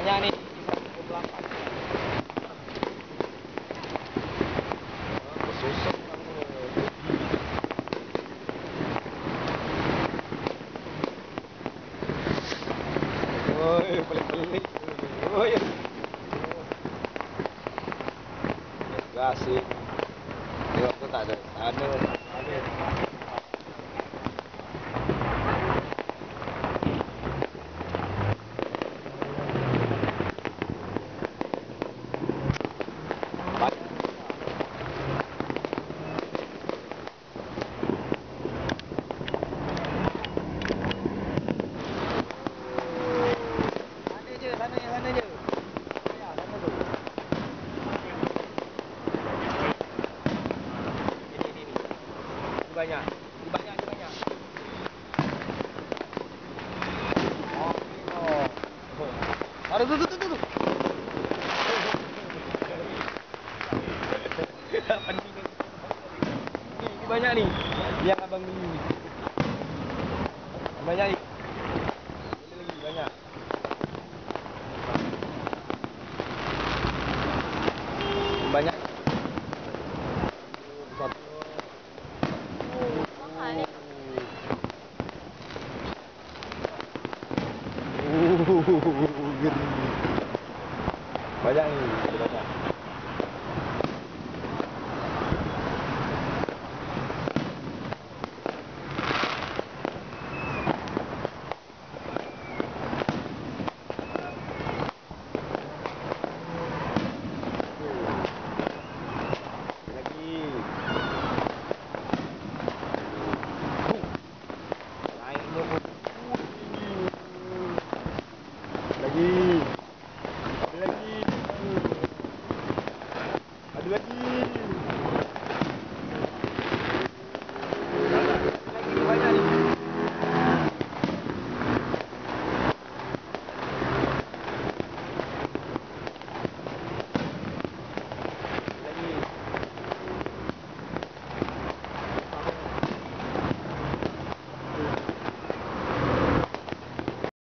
banyak nih 128 Susah Woi, pelik-pelik. Woi. Enggak sih. Di waktu tak ada. Anu, banyak. Ini banyak, ini banyak. Oh, ini oh. Ada tu, tu, tu, tu, tu. Pening ni. Ni, ini banyak ni. Yang abang beli ni. Banyak ni. Boleh lagi, banyak. banyak banyak nih banyak Merci.